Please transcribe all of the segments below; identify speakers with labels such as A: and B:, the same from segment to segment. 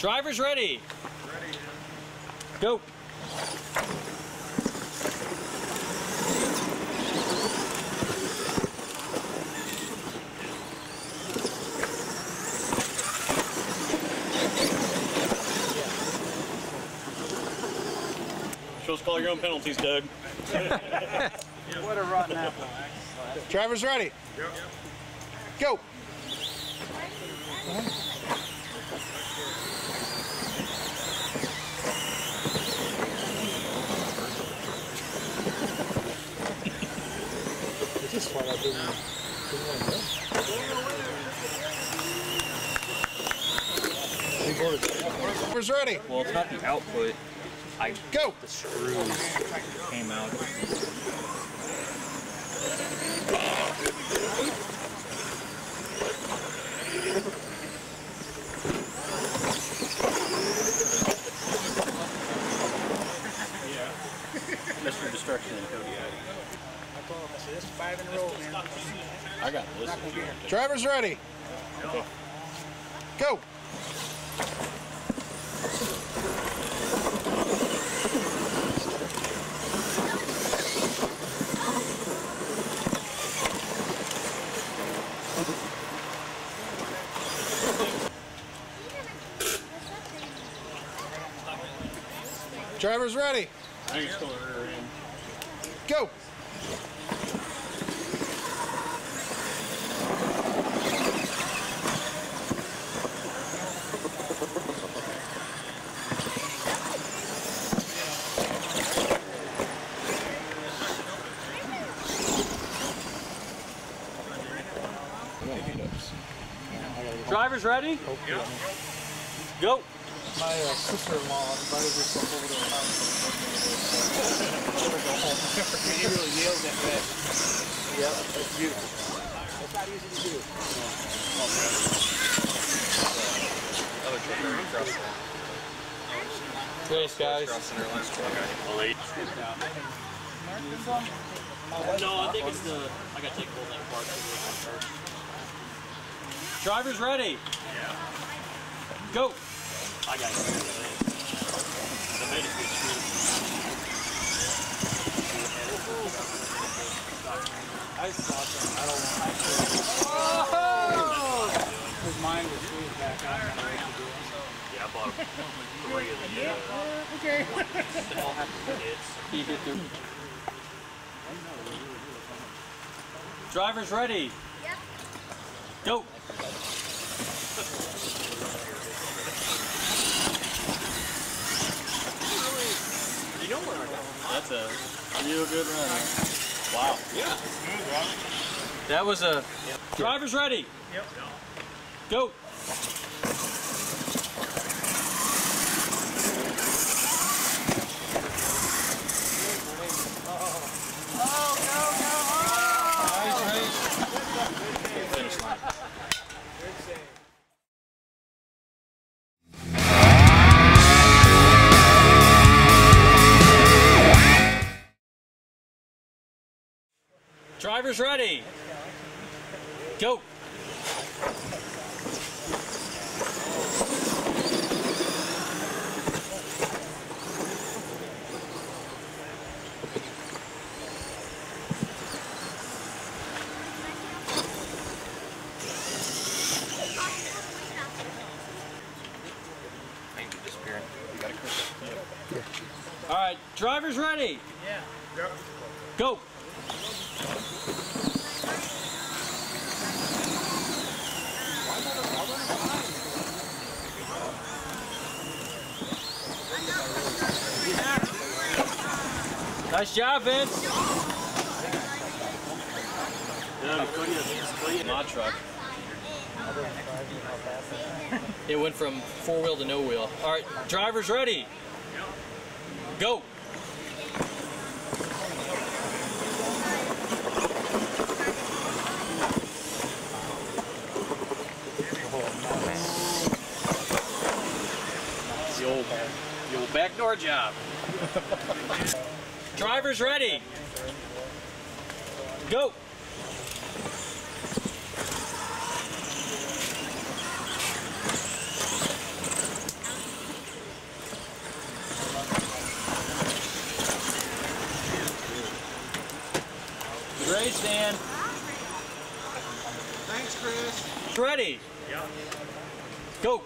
A: good, Bob?
B: Yep.
A: Drivers ready. Ready. Go. Just call your own penalties, Doug.
C: What a rotten apple.
D: Drivers ready. Go. Ready.
B: Well, it's not the output. I
D: Go.
B: the screws came out.
A: Mr. Destruction and Cody.
C: This is five in a row, man.
A: I got this.
D: Drivers ready. Go. Drivers ready.
A: I think it's still rear end.
D: Go.
A: Drivers ready? Go.
C: My uh, sister-in-law invited us up over to her house. Never go home. he really nailed that bed. Yep, that's beautiful. That's not easy to do.
A: Thanks, guys. No, I think it's the. I gotta take the whole thing apart. First. Drivers ready? Yeah. Go. I got it. The made it good
C: I saw some. I don't want to. His mind was screwed back on. I don't know what to do.
A: Yeah, I bought three of the. Uh,
C: Okay.
A: they all have kids. He hit the. Drivers ready?
E: Yep.
A: Go. You know where I got That's a real good run. Wow. Yeah. That was a. Drivers ready? Yep. Go. Drivers ready. Go.
B: Thank you, disappearing. You got a quick.
A: All right, drivers ready.
C: Yeah.
A: Go. Nice job, Vince. My truck. It went from four wheel to no wheel. All right, drivers ready. Go. The old, the old backdoor job. Driver's ready. Go. Ready, Stan.
D: Thanks, Chris.
A: Ready.
B: Yeah.
A: Go.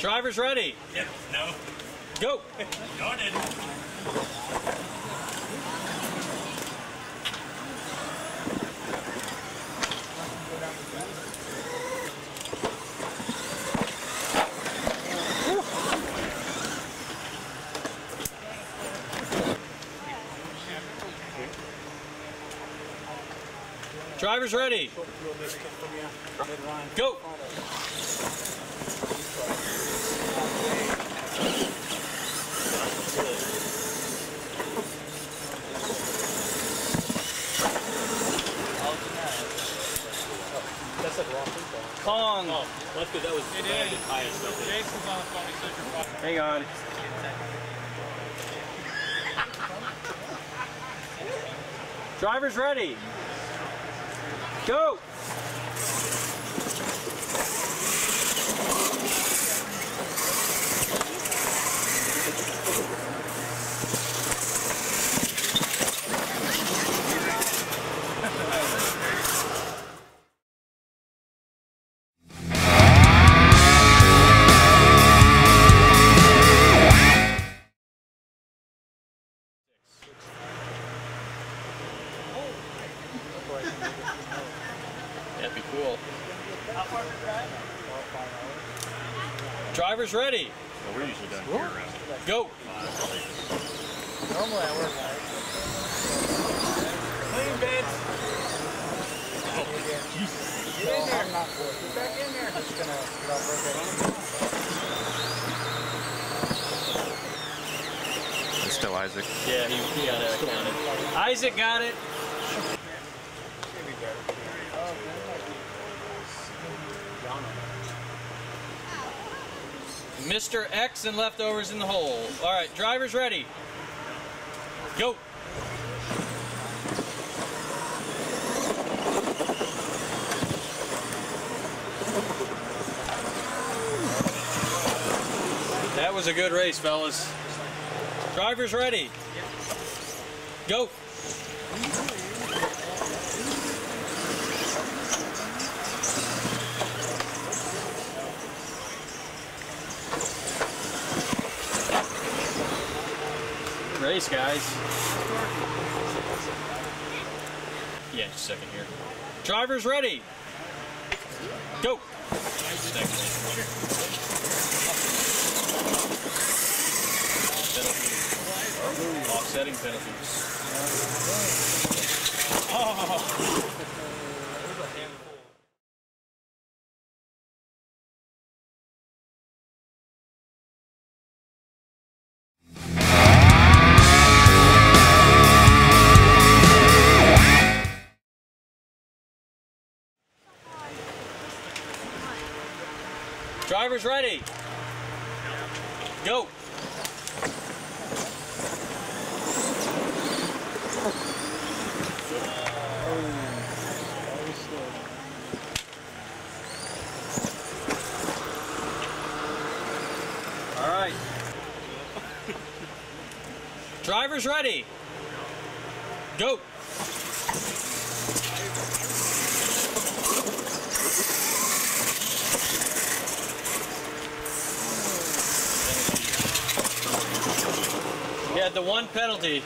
A: Drivers ready.
B: Yep. No.
A: Go.
B: No, I didn't.
A: Drivers ready. Go.
C: That's like wrong.
A: Kong.
B: Oh, that's good. That was
C: It
B: bad
C: is.
B: and high stuff.
C: Jason's on the phone. He says you're fucking.
A: Hang on. Drivers ready. Go. That'd be cool. Drivers ready.
B: Well, we're usually done here around.
A: Go.
C: Normally I work like. Clean beds. Oh, get in there. I'm not good. Get back in there. Just gonna get off work.
B: It's still Isaac.
A: Yeah, he, he got it counted. Isaac got it. Mr. X and leftovers in the hole. All right, drivers ready. Go. That was a good race, fellas. Drivers ready. Go. Race, guys. Yeah, just a second here. Drivers ready. Go. Offsetting penalties. Oh. Drivers ready. Go. All right. Drivers ready. Go. You had the one penalty.